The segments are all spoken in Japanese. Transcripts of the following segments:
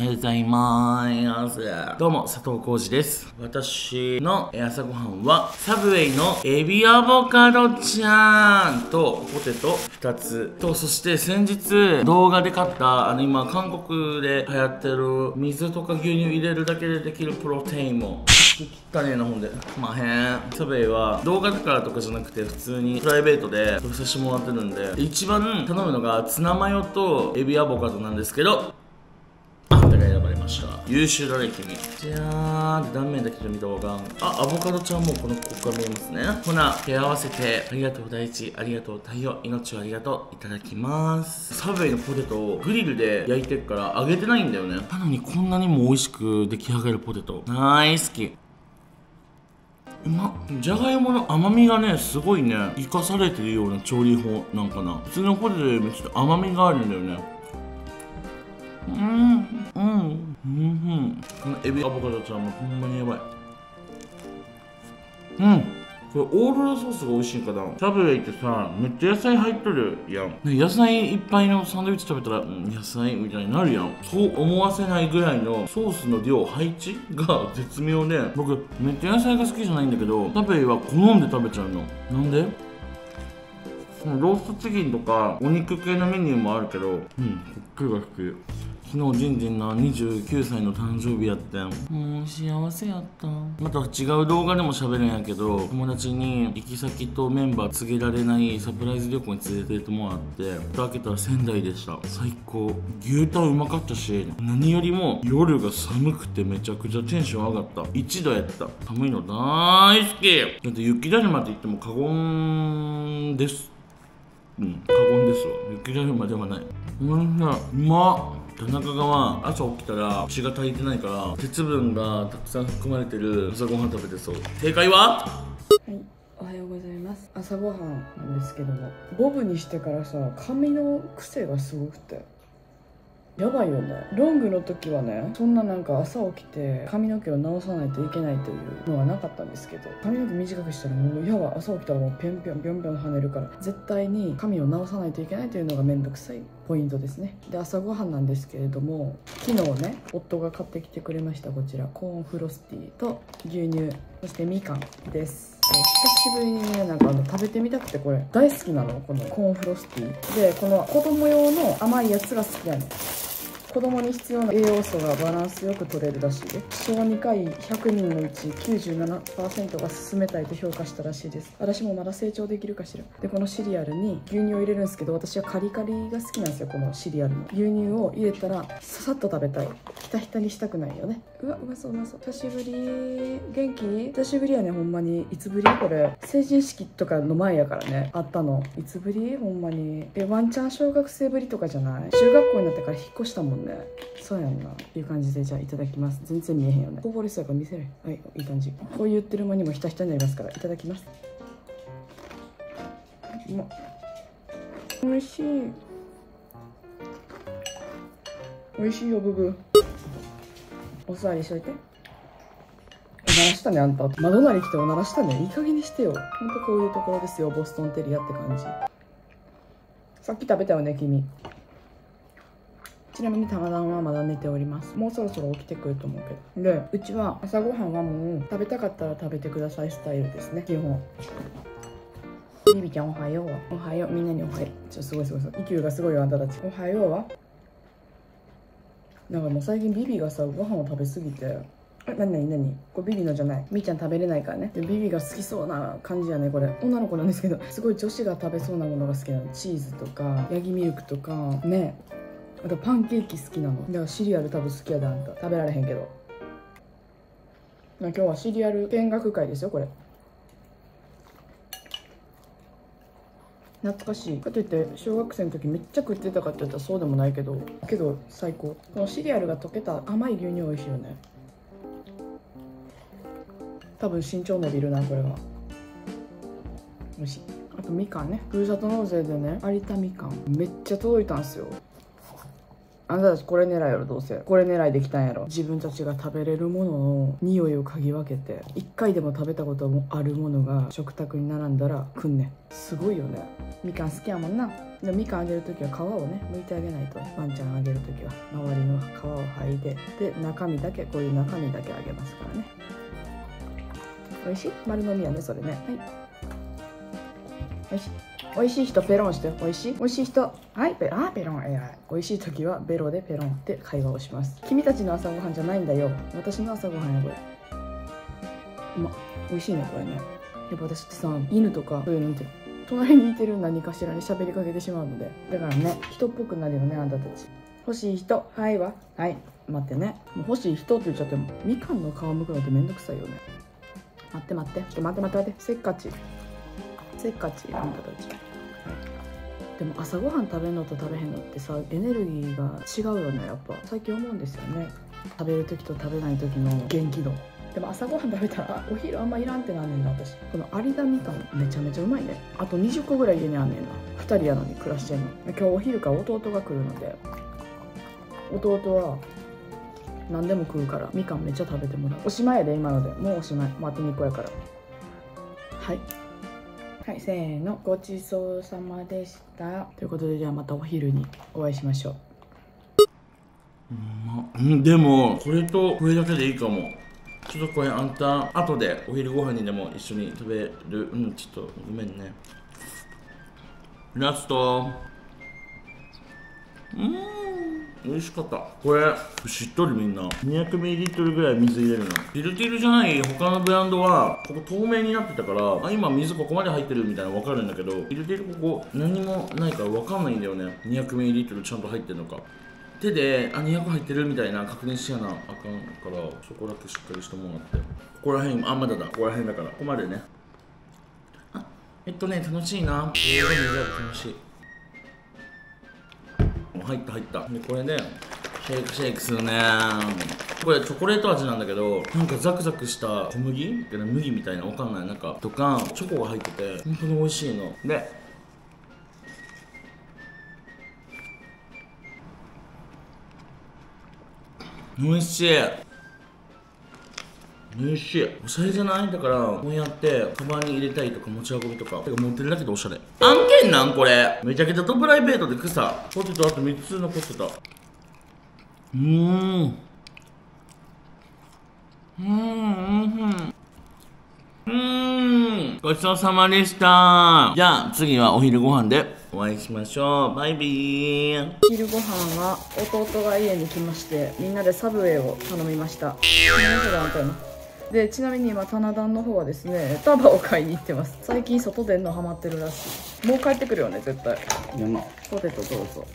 はようございます。どうも、佐藤浩二です。私の朝ごはんは、サブウェイのエビアボカドちゃんとポテト2つ。と、そして先日動画で買った、あの今韓国で流行ってる水とか牛乳入れるだけでできるプロテインも。汚ねえなほんで。まあへん。サブウェイは動画だからとかじゃなくて普通にプライベートで食べさせてもらってるんで。一番頼むのがツナマヨとエビアボカドなんですけどあんたが選ばれました。優秀だね君。じゃーん断面だけで見た方があアボカドちゃんもこのここから見えますね。ほな手合わせてありがとう大地ありがとう太陽。命をありがとういただきます。サブウェイのポテトをグリルで焼いてるから揚げてないんだよね。なのにこんなにも美味しく出来上がるポテト。大好きうまっ。じゃがいもの甘みがねすごいね生かされてるような調理法なんかな。普通のポテトよりもちょっと甘みがあるんだよねうん。うん。うん。うん。このエビアボカドちゃん。もほん。まにやばいうん。これオーロラソースが美味しいからサブウェイってさめっちゃ野菜入っとるやん。野菜いっぱいのサンドイッチ食べたら、うん、野菜みたいになるやん。そう思わせないぐらいのソースの量配置が絶妙で僕めっちゃ野菜が好きじゃないん。だけどサブウェイは好ん。で食べちゃうのなん。でローストチキンとかお肉系のメニューもあるけどうん。ふっくりが低い昨日じんじんな29歳の誕生日やってん。もう幸せやった。また違う動画でも喋るんやけど友達に行き先とメンバー告げられないサプライズ旅行に連れて行ってもらって蓋開けたら仙台でした。最高。牛タンうまかったし何よりも夜が寒くてめちゃくちゃテンション上がった。1度やった。寒いの大好き。だって雪だるまって言っても過言です。うん、過言ですわ。雪だるまではない。うんうまっ田中川朝起きたら血が足りてないから鉄分がたくさん含まれてる朝ごはん食べてそう。正解は？はい、おはようございます。朝ごはんなんですけどもボブにしてからさ髪の癖がすごくて。やばいよね。ロングの時はねそんななんか朝起きて髪の毛を直さないといけないというのはなかったんですけど髪の毛短くしたらもうやばい朝起きたらもうぴょんぴょんぴょんぴょん跳ねるから絶対に髪を直さないといけないというのがめんどくさいポイントですね。で朝ごはんなんですけれども昨日ね夫が買ってきてくれましたこちらコーンフロスティーと牛乳そしてみかんです。久しぶりにねなんかあの食べてみたくてこれ。大好きなのこのコーンフロスティー。でこの子供用の甘いやつが好きなの子供に必要な栄養素がバランスよく取れるらしいです小児科医100人のうち97%が勧めたいと評価したらしいです。私もまだ成長できるかしら。でこのシリアルに牛乳を入れるんですけど私はカリカリが好きなんですよこのシリアルの。牛乳を入れたらささっと食べたい。ひたひたにしたくないよね。うわうまそううまそう。久しぶり元気？久しぶりやねほんまにいつぶり？これ成人式とかの前やからね。あったの。いつぶり？ほんまに。えワンチャン小学生ぶりとかじゃない？中学校になってから引っ越したもんね。そうやんな。っていう感じでじゃあいただきます。全然見えへんよね。こぼれそうやから見せるはいいい感じ。こう言ってる間にもひたひたになりますからいただきます。うまっ。美味しい。美味しいよブブ。お座りしといて。おならしたねあんた。窓なり来ておならしたね。いい加減にしてよ。ほんとこういうところですよボストンテリアって感じ。さっき食べたよね君ちなみにタマダンはまだ寝ております。もうそろそろ起きてくると思うけど。でうちは朝ごはんはもう食べたかったら食べてくださいスタイルですね。基本。ビビちゃんおはようおはよう。みんなにおはよう。ちょすごいすごいすごい。勢いがすごいよあんたたち。おはようは。なんかもう最近ビビがさご飯を食べ過ぎて。え何何何？これビビのじゃない。みーちゃん食べれないからね。でビビが好きそうな感じやねこれ。女の子なんですけど。すごい女子が食べそうなものが好きなの。チーズとかヤギミルクとか。ね。あとパンケーキ好きなの。だからシリアル多分好きやであんた。食べられへんけど。今日はシリアル見学会ですよこれ。懐かしい。かといって小学生の時めっちゃ食ってたかって言ったらそうでもないけど。けど最高。このシリアルが溶けた甘い牛乳美味しいよね。多分身長伸びるなこれは。美味しい。あとみかんね。ふるさと納税でね有田みかん。めっちゃ届いたんすよ。あんたたちこれ狙いやろどうせ。これ狙いできたんやろ。自分たちが食べれるものの匂いを嗅ぎ分けて1回でも食べたこともあるものが食卓に並んだら来んねん。すごいよね。みかん好きやもんな。でもみかんあげる時は皮をね剥いてあげないとワンちゃんあげる時は周りの皮を剥いでで中身だけこういう中身だけあげますからね。美味しい？丸飲みやねそれね。はい美味しい。美味しい人ペロンして。美味しい。美味しい人。はいペあペロン。偉い。美味しい時はベロでペロンって会話をします。君たちの朝ごはんじゃないんだよ。私の朝ごはんやこれ。うま美味しいねこれね。やっぱ私ってさ犬とかそういうの見て隣にいてる何かしらに喋りかけてしまうので。だからね人っぽくなるよねあんたたち。欲しい人。はいわ。はい。待ってね。もう欲しい人って言っちゃってもみかんの皮むくのってめんどくさいよね。待って待って。ちょっと待って待って待って。せっかち。せっかちあんたたちでも朝ごはん食べるのと食べへんのってさエネルギーが違うよねやっぱ。最近思うんですよね。食べる時と食べない時の元気度。でも朝ごはん食べたらあお昼あんまいらんってなんねんな私。この有田みかんめちゃめちゃうまいね。あと20個ぐらい家にあんねんな。2人やのに暮らしてんの。で今日お昼から弟が来るので。弟は何でも食うからみかんめっちゃ食べてもらう。おしまいやで今ので。もうおしまい。もうあと2個やから。はいはいせーの。ごちそうさまでした。ということでじゃあまたお昼にお会いしましょう。うんでもこれとこれだけでいいかも。ちょっとこれあんた後でお昼ご飯にでも一緒に食べる。うんちょっとごめんね。ラスト。うん。美味しかった。これしっとりみんな。200ml ぐらい水入れるの。ティルティルじゃない？他のブランドはここ透明になってたからあ今水ここまで入ってるみたいなの分かるんだけどティルティルここ何もないから分かんないんだよね。200ml ちゃんと入ってるのか。手であ200入ってるみたいな確認しやなあかんからそこだけしっかりしてもらって。ここら辺あまだだ。ここら辺だから。ここまでね。あえっとね楽しいな。映画見る楽しい。入った入った。でこれでシェイクシェイクするね。これチョコレート味なんだけどなんかザクザクした小麦？麦みたいなわかんない。なんかとかチョコが入ってて本当に美味しいの。で美味しい。美味しい。おしゃれじゃない？だからこうやってカバンに入れたりとか持ち運びとか。てか持ってるだけでおしゃれ。案件なんこれ。めちゃくちゃとプライベートで草。ポテトあと3つ残ってた。うーん。うん。うん。うんごちそうさまでした。じゃあ次はお昼ご飯で。お会いしましょう。バイビー。昼ご飯は弟が家に来ましてみんなでサブウェイを頼みました。何それあんたやな。でちなみに今棚田の方はですねタバを買いに行ってます。最近外出んのハマってるらしい。もう帰ってくるよね絶対。いやまポテトどうぞ。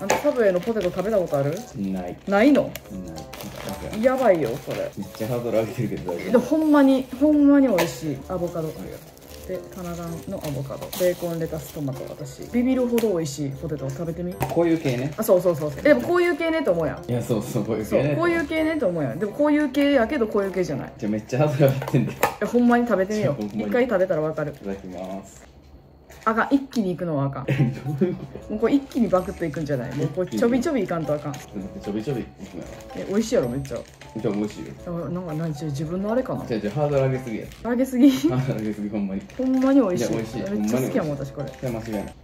あんたサブウェイのポテト食べたことある？うんない。ないの？ない。やばいよそれ。めっちゃハードル上げてるけど大丈でほんまにほんまに美味しいアボカド。夫ありがとで棚田のアボカド。ベーコンレタストマト私。ビビるほど美味しいポテトを食べてみ？うこういう系ね。あそうそうそうでもこういう系ねと思うやん。いやそうそうこういう系ね。そうこういう系ねと思うやん。でもこういう系やけどこういう系じゃない。じゃあめっちゃハードル上がってんで。いえほんまに食べてみよう。一回食べたらわかる。ただきます。あかん。一気にいくのはあかん。もうこれ一気にバクッといくんじゃない？もうこうちょびちょびいかんとあかん。とちょびちょびいくなえ美味しいやろめっちゃじゃあ美味しいよあなんか何ちょ自分のあれかな。じゃあじゃあハードル上げすぎや。揚げすぎ？ハードル上げすぎ。ほんまに。ほんまに美味しい。いや美味しい。めっちゃ好きやもん私これ。じゃあ間違いない。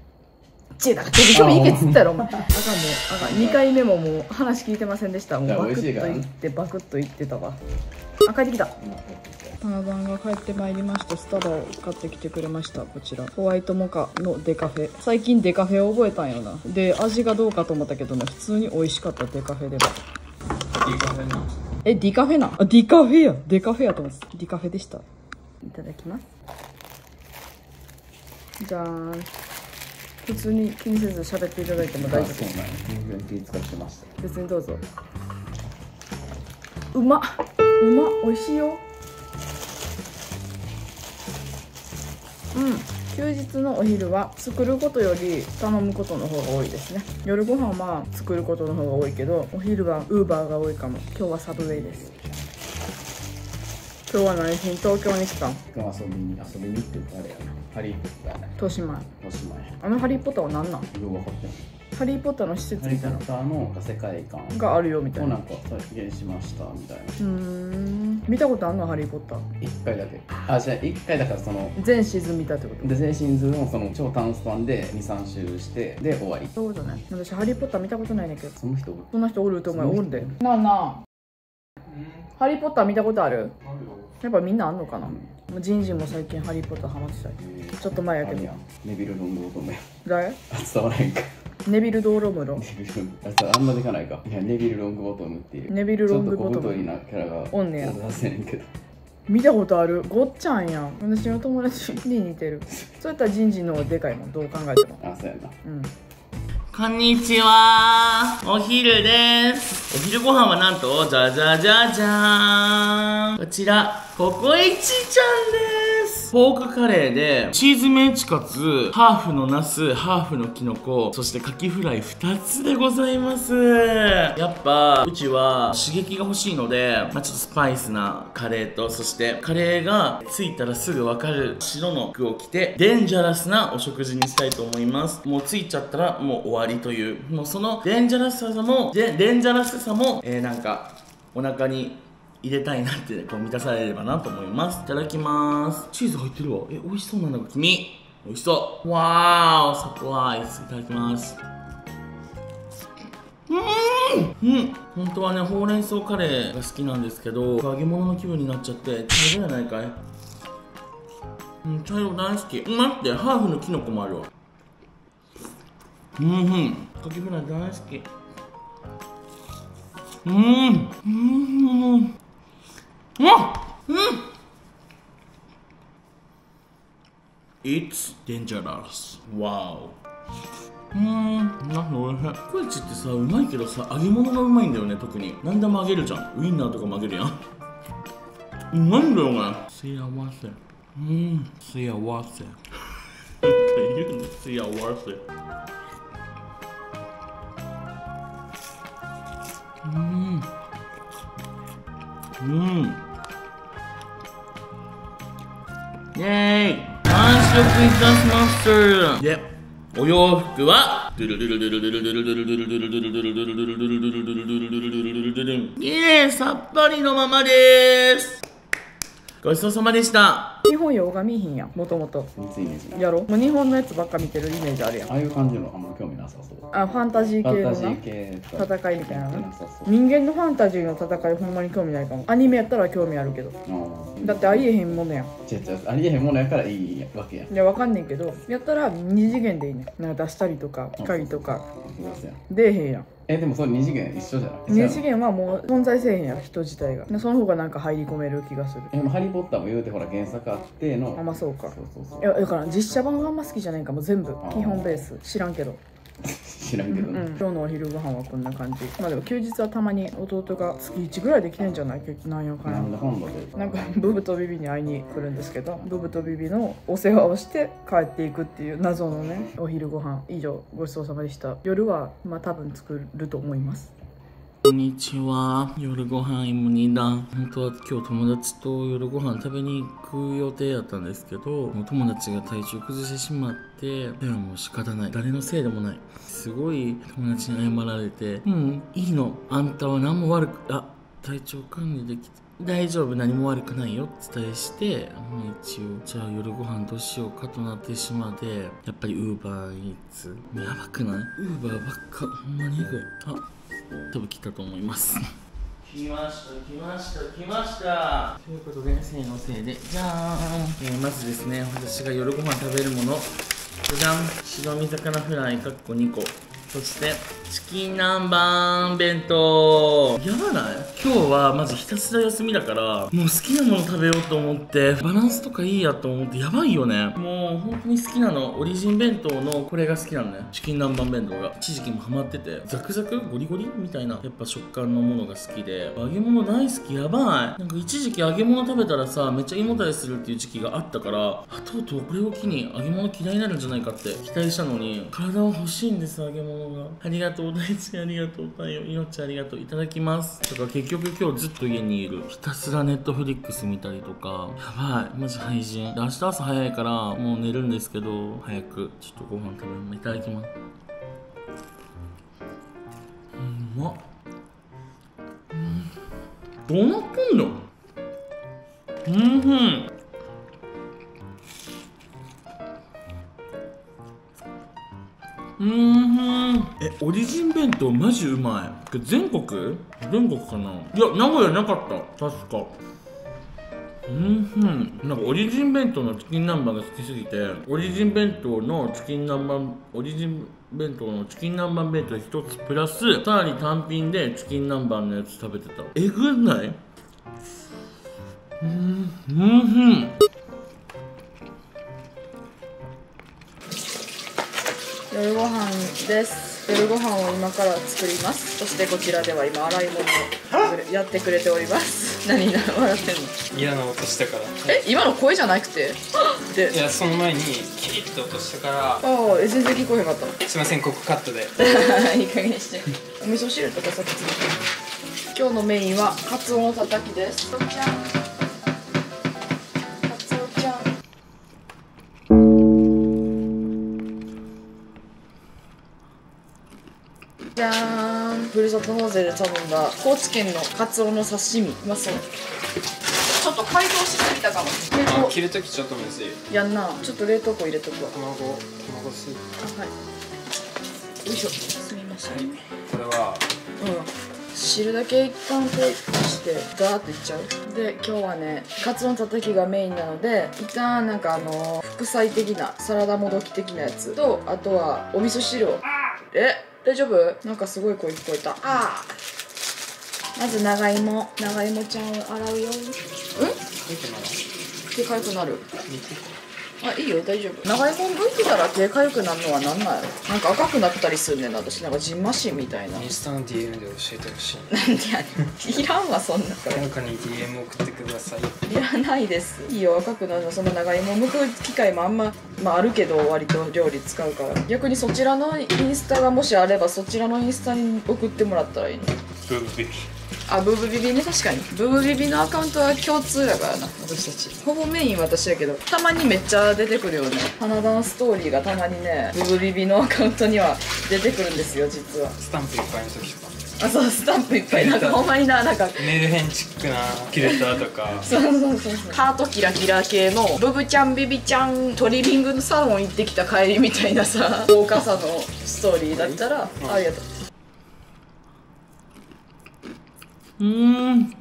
ちえだからちょいけっつったやろお前。あかんもうあかん。2回目ももう話聞いてませんでした。もういやバクッといってバクッといってたわ。あ帰ってきた。うん旦那が帰ってまいりました。スタバを買ってきてくれました。こちら。ホワイトモカのデカフェ。最近デカフェを覚えたんよな。で味がどうかと思ったけどね。普通に美味しかったデカフェでは。いいカフェなえディカフェなあディカフェやデカフェやと思ってディカフェでした。いただきます。じゃーん。普通に気にせず喋っていただいても大丈夫。です別にどうぞ。うまっ。うまっ。美味しいよ。うん休日のお昼は作ることより頼むことの方が多いですね。夜ご飯は作ることの方が多いけどお昼はウーバーが多いかも。今日はサブウェイです。今日は何しに東京に来たん？遊びに遊びにって言うとあれやな。ハリー・ポッターね豊島おしまいあのハリー・ポッターは何なん？よく分かってんハリー・ポッターの施設ハリー・みたいな。ポッターの世界観。があるよみたいな。をなんか再現しましたみたいな。うーん。見たことあんの？ハリー・ポッター。一回だけ。あじゃあ一回だからその全シーズン見たってこと？で全シーズンをその超短スパンで23周してで終わり。そういうことね。私ハリー・ポッター見たことないねんだけど。その人そんな人おると思う。その人。おるで。なあなあ。ハリー・ポッター見たことある？やっぱみんなあんのかな？もうジンジンも最近ハリー・ポッターハマってたり。ちょっと前やけど。ネビル・ロングボトムや。誰？あ 伝わらへんかネビル・ドーロムロネビルあそうあんまでかないか。いやネビル・ロングボトムっていう。ネビル・ロングボトちょっと小太りムなキャラが。見たことある？ごっちゃんやん。私の友達に似てる。そうやったらジンジンの方がでかいもん。どう考えても。あそうやな。うん。こんにちは。お昼です。お昼ご飯はなんとじゃじゃじゃじゃーん。こちらココイチちゃんですポークカレーでチーズメンチカツハーフのナスハーフのキノコそしてカキフライ2つでございます。やっぱうちは刺激が欲しいので、まあ、ちょっとスパイスなカレーとそしてカレーがついたらすぐわかる白の服を着てデンジャラスなお食事にしたいと思います。もうついちゃったらもう終わりというもうそのデンジャラスさもデデンジャラスさも、えー、なんかお腹に入れたいなってこう満たされればなと思います。いただきます。チーズ入ってるわ。え美味しそうなんだ君美味しそう。わーサプライズいただきます。うん。本当はねほうれん草カレーが好きなんですけど揚げ物の気分になっちゃって茶色やないかい。うん茶色大好き。うん待ってハーフのキノコもあるわ。うんうん。かきフライ大好き。うんうんうんうわうん It's dangerous. Wow. うーん、なんかおいしい。ココイチってさ、うまいけどさ、揚げ物がうまいんだよね、特に。何でも揚げるじゃん。ウインナーとかも揚げるやん。うまいんだよね。幸せ。うん、幸せ。言うの、幸せ。うん。うん。イェーイ。完食いたしましたで、お洋服は、きれいさっぱりのままですごちそうさまでした。日本洋画見ひんやんもともと。三井イメージなやろ？もう日本のやつばっか見てるイメージあるやん。ああいう感じのあんま興味なさそう。あファンタジーファンタジ系の戦いみたいなななさそう。人間のファンタジーの戦いほんまに興味ないかも。アニメやったら興味あるけど。あだってありえへんものやん。違う違うありえへんものやからいいわけやん。いやわかんねんけど。やったら二次元でいいねん。なんか出したりとか光とか。出えへんやんえでもそれ二次元一緒じゃない？二次元はもう存在せえへんやん人自体が。でその方がなんか入り込める気がする。えでもハリー・ポッターも言うてほら原作あっての。あまあそうか。そうそうそう。いやだから実写版があんま好きじゃないかも全部。ー。基本ベース。知らんけど知らんけど、うん、今日のお昼ご飯はこんな感じ。まあでも休日はたまに弟が月1ぐらいで来てんじゃない？結局なんやかんやなんだかんだで。なんかブブとビビに会いに来るんですけどブブとビビのお世話をして帰っていくっていう謎のねお昼ご飯。以上ごちそうさまでした。夜はまあ多分作ると思いますこんにちは。夜ご飯芋煮だ。本当は今日友達と夜ご飯食べに行く予定やったんですけど、友達が体調崩してしまって、でももう仕方ない。誰のせいでもない。すごい友達に謝られて、うん、いいの。あんたは何も悪く、あ、体調管理できて。大丈夫何も悪くないよって伝えしてもう一応じゃあ夜ご飯どうしようかとなってしまってやっぱりウーバーイーツやばくない？ウーバーばっかほんまにえぐいあ多分来たと思います。来ました来ました来ました。ということでせいのせいでじゃーん、えーまずですね私が夜ご飯食べるもの。じゃん。白身魚フライかっこ2個。そしてチキン南蛮弁当。やばな。い今日はマジひたすら休みだからもう好きなもの食べようと思ってバランスとかいいやと思ってやばいよね。もう本当に好きなの。オリジン弁当のこれが好きなのねチキン南蛮弁当が。一時期もハマっててザクザク？ゴリゴリ？みたいな。やっぱ食感のものが好きで。揚げ物大好き。やばい。なんか一時期揚げ物食べたらさめっちゃ胃もたれするっていう時期があったからあとうとうこれを機に揚げ物嫌いになるんじゃないかって期待したのに体は欲しいんです揚げ物が。ありがとう。大好きありがとう太陽命ありがとういただきます。だから結局今日ずっと家にいる。ひたすらネットフリックス見たりとか。やばいマジ配信。で明日朝早いからもう寝るんですけど。早くちょっとご飯食べるいただきます。うまっ。うん。どうなってんの？うんんオリジン弁当マジうまい。全国？全国かな？いや名古屋なかった。確か。うんふん。なんかオリジン弁当のチキン南蛮が好きすぎてオリジン弁当のチキン南蛮オリジン弁当のチキン南蛮弁当1つプラスさらに単品でチキン南蛮のやつ食べてた。えぐない？うんうんふん。夜ご飯です。夜ご飯を今から作ります。そしてこちらでは今洗い物をやってくれております。何な笑ってんの？嫌な音したから。え？今の声じゃなくて？でいやその前にキリッと落としたから。ああえ全然聞こえなかった。すいませんここカットで。いい加減にして。お味噌汁とかさっき今日のメインはカツオのたたきですふるさと納税で頼んだ高知県のカツオの刺身うまそうちょっと解凍しすぎたかも冷凍切るときちょっとむずいやんなちょっと冷凍庫入れとくわ卵卵スープあはいよいしょすみません、はいこれはうん汁だけ一旦こうしてダーッといっちゃうで今日はねカツオのたたきがメインなので一旦なんかあの副菜的なサラダもどき的なやつとあとはお味噌汁をえ大丈夫？なんかすごい声聞こえた。あーまず長芋。長芋ちゃんを洗うよ。うん？入ってます手かゆくなる。見てあいいよ大丈夫。長芋剥いてたら手かゆくなるのはなんなんやろなんか赤くなったりすんねんな私。なんかジンマシンみたいな。インスタの DM で教えてほしい。なんでやねんいらんわそんな。誰かに DM 送ってください。いらないです。いいよ赤くなるのその長芋剥く機会もあんま、まあ、あるけど割と料理使うから。逆にそちらのインスタがもしあればそちらのインスタに送ってもらったらいいの。ブーブビビあブーブビビね。確かに。ブーブビビのアカウントは共通だからな私たち。ほぼメイン私やけどたまにめっちゃ出てくるよね。花壇ストーリーがたまにねブーブビビのアカウントには出てくるんですよ実は。スタンプいっぱいの時とか。あそうスタンプいっぱい。なんかほんまにななんか。メール編チックなキレターとか。そうそうそうそう。ハートキラキラ系のブブちゃんビビちゃんトリミングのサロン行ってきた帰りみたいなさ豪華さのストーリーだったら、ありがとううん。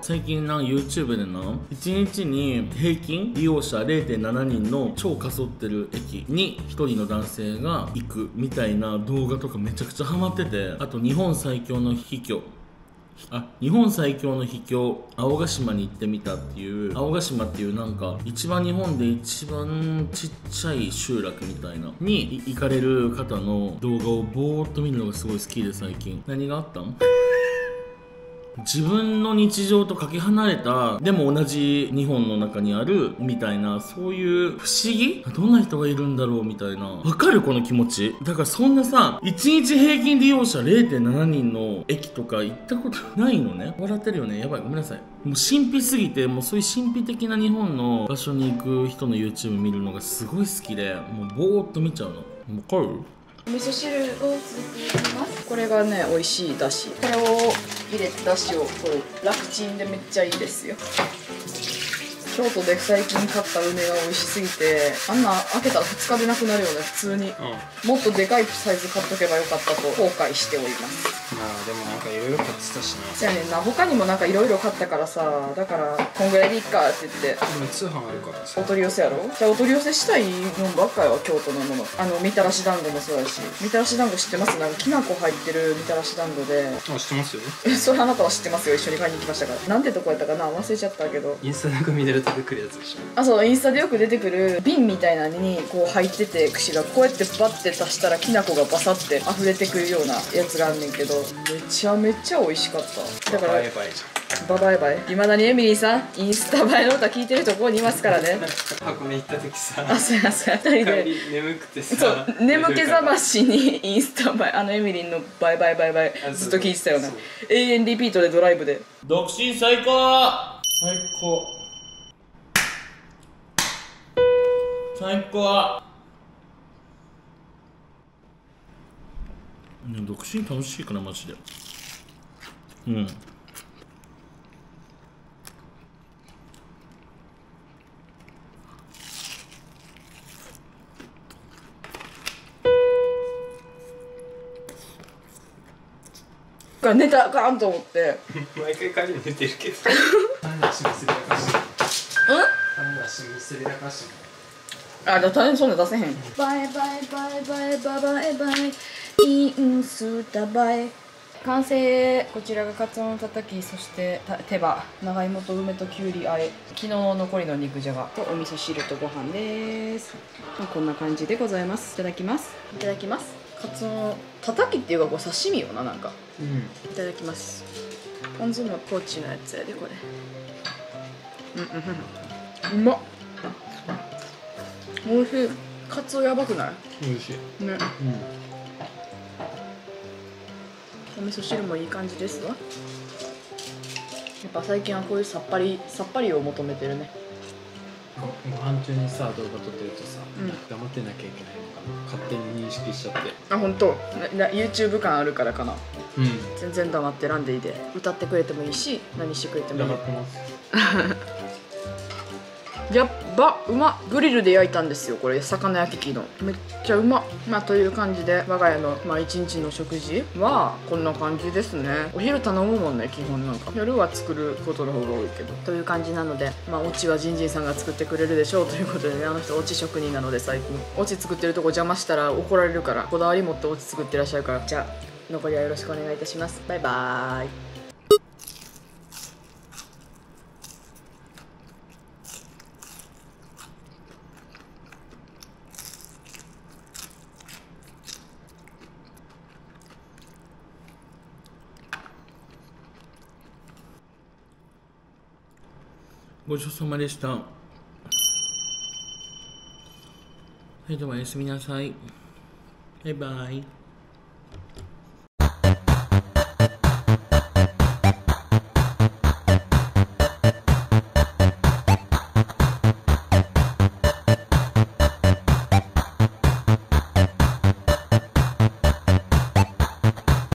最近な YouTube でな1日に平均利用者0.7人の超過疎ってる駅に1人の男性が行くみたいな動画とかめちゃくちゃハマっててあと日本最強の秘境。あ日本最強の秘境青ヶ島に行ってみたっていう青ヶ島っていうなんか一番日本で一番ちっちゃい集落みたいなに行かれる方の動画をぼーっと見るのがすごい好きで最近。何があったん？自分の日常とかけ離れたでも同じ日本の中にあるみたいなそういう不思議？どんな人がいるんだろうみたいな。わかるこの気持ち？だからそんなさ1日平均利用者0.7人の駅とか行ったことないのね。笑ってるよね？やばい。ごめんなさい。もう神秘すぎてもうそういう神秘的な日本の場所に行く人の YouTube 見るのがすごい好きでもうぼーっと見ちゃうの。わかる？お味噌汁を作ります。これがね美味しいだし。これを入れてだしをこれ楽ちんでめっちゃいいですよ。京都で最近買った梅が美味しすぎてあんな開けたら2日でなくなるよね普通に。うん。もっとでかいサイズ買っとけばよかったと後悔しております。まあでもなんかいろいろ買ってたしなそやねんな。他にもなんかいろいろ買ったからさだからこんぐらいでいっかって言って。でも通販あるからさ。お取り寄せやろ？じゃあお取り寄せしたいのばっかりは京都のもの。あのみたらし団子もそうだし。みたらし団子知ってます？なんかきな粉入ってるみたらし団子で。あ知ってますよ。え それあなたは知ってますよ。一緒に買いに行きましたから。なんてとこやったかな？忘れちゃったけど。インスタなんか見てるてくるやつでしょあそうインスタでよく出てくる瓶みたいなのにこう入ってて串がこうやってバッて足したらきな粉がバサって溢れてくるようなやつがあんねんけどめちゃめちゃ美味しかった。だからバイバイ。じババイバイ。いまだにエミリーさん？インスタ映えの歌聞いてる人ここにいますからね。ゃん箱根行った時さ。あそうやそうや。二人帰で。り眠くてさ。そう眠気覚ましにインスタ映え。あのエミリンのバイバイバイバイあずっと聞いてたよね。永遠リピートでドライブで。独身最高。最高最高。ね独身楽しいかなマジで。うん。が寝たらあかんと思って。毎回帰りに寝てるけど。種出あだ大変そうなの出せへん。バイバイバイバイバイバイバイインスタバイ完成こちらがカツオのたたきそしてた手羽。長芋と梅ときゅうりあれ昨日残りの肉じゃが。とお味噌汁とご飯です。まあこんな感じでございます。いただきます。いただきます。カツオのたたきっていうかこう刺身よななんか。うん。いただきます。ポン酢のポーチのやつやでこれ。うんうんうん。うまっおいしい。カツオやばくない？美味しい。ね。うん。お味噌汁もいい感じですわ。やっぱ最近はこういうさっぱりさっぱりを求めてるね。ごご飯中にさ動画撮ってるとさ、うん。黙ってなきゃいけないのかな。勝手に認識しちゃって。あ本当。なな YouTube 感あるからかな。うん。全然黙ってらんでいいで。歌ってくれてもいいし何してくれてもいい。黙ってます やっばうまグリルで焼いたんですよこれ。魚焼き器の。めっちゃうままあという感じで我が家のまあ一日の食事はこんな感じですね。お昼頼むもんね基本なんか。夜は作ることの方が多いけど。という感じなのでまあオチはジンジンさんが作ってくれるでしょう。ということでねあの人オチ職人なので最近。オチ作ってるとこ邪魔したら怒られるから。こだわり持ってオチ作ってらっしゃるから。じゃあ残りはよろしくお願いいたします。バイバーイ。ごちそうさまでした。はいではおやすみなさい。バイバイ。